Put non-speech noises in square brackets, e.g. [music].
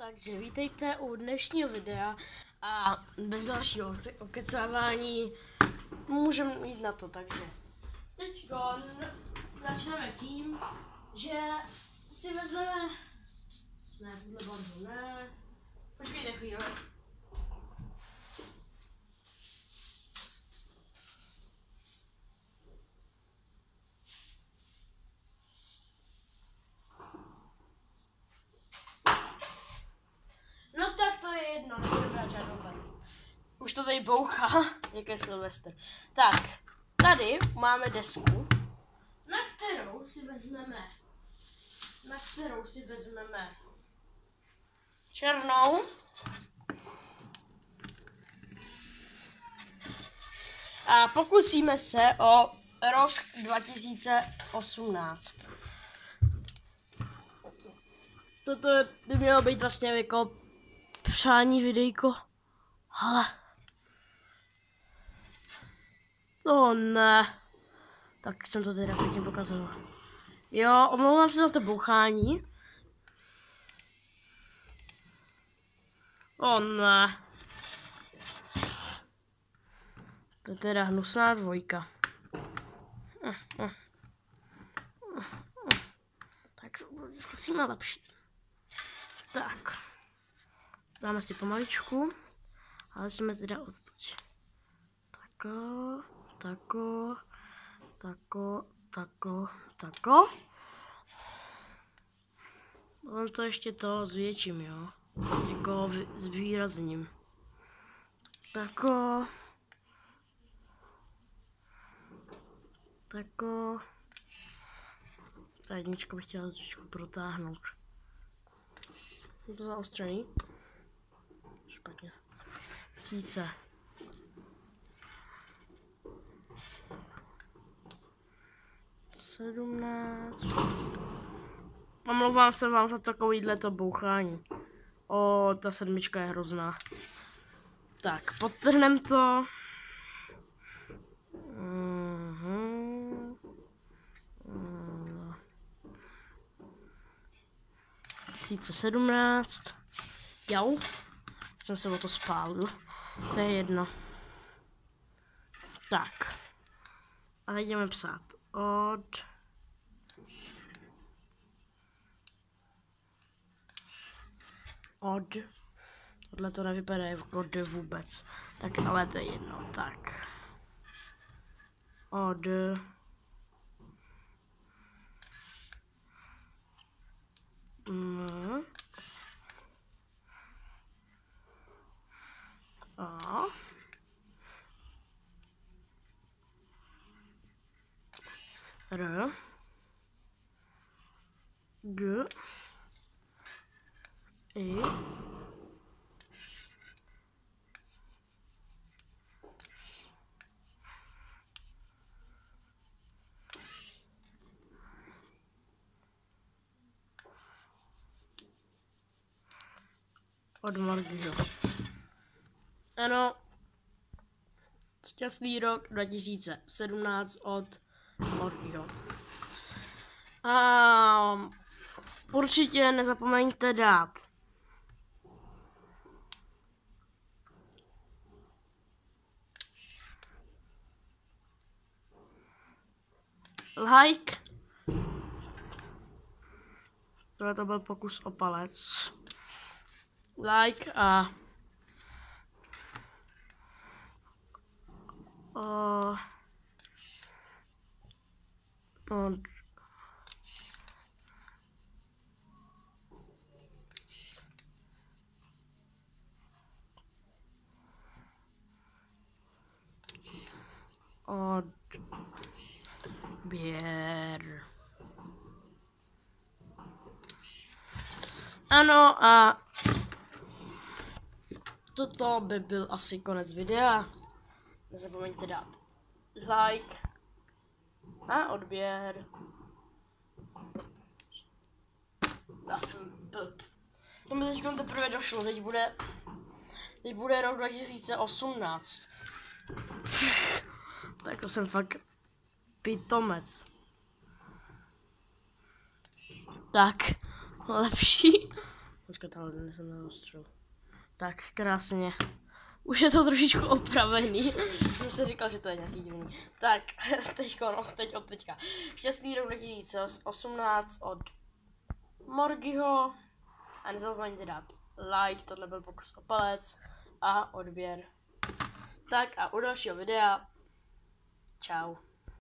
Takže vítejte u dnešního videa a bez dalšího okecávání. Můžeme jít na to, takže. Teď začneme tím, že si vezmeme, ne, barvu ne, počkejte chvíli. No tak to je jedno, nebudeme brát žádnou barvu. Už to tady bouchá, [laughs] jak je Silvestr. Tak, tady máme desku, na kterou si vezmeme, na kterou si vezmeme černou. A pokusíme se o rok 2018. Toto by mělo být vlastně jako přání videjko. Ale. To ne. Tak jsem to teda pěkně pokazal. Jo, omlouvám se za to bouchání. O ne. To je teda hnusná dvojka. Tak zkusíme lepší. Tak. Dáme si pomaličku. Ale jsme teda odtud. Tako, tako, tako, tako, tako. Potom to ještě to zvětším, jo. Jako zvýrazním. Tako. Tako. Ta jednička bych chtěla trošku protáhnout. Je to zaostřený? Špatně. Sice. 17. Omlouvám se vám za takovýhle to bouchání. O, ta sedmička je hrozná. Tak, podtrhnem to. Uh -huh. Uh. 2017. Jau. Jsem se o to spálil. To je jedno. Tak. A jdeme psát od... Od... Tohle to nevypadá jako D vůbec. Tak ale to je jedno. Tak. Od... Mm. A. R. G. I. Od Morgyho. Ano. Šťastný rok 2017 od Morgyho. A určitě nezapomeňte dát like. Tohle to byl pokus o palec. Like a Uh, od, odběr. Ano a toto by byl asi konec videa. Nezapomeňte dát like a odběr. Já jsem blb. To mi teď teprve došlo, teď bude, teď bude rok 2018. tak to jsem fakt pitomec. Tak, lepší, Počkat, ale jsem na ostřel. Tak, krásně. Už je to trošičku opravený. [laughs] Jsem si říkal, že to je nějaký divný. Tak, [laughs] teďko, no, teď od teďka. Šťastný rok 2018 od Morgiho. A nezapomeňte dát like, tohle byl pokus o palec a odběr. Tak a u dalšího videa. Tchau.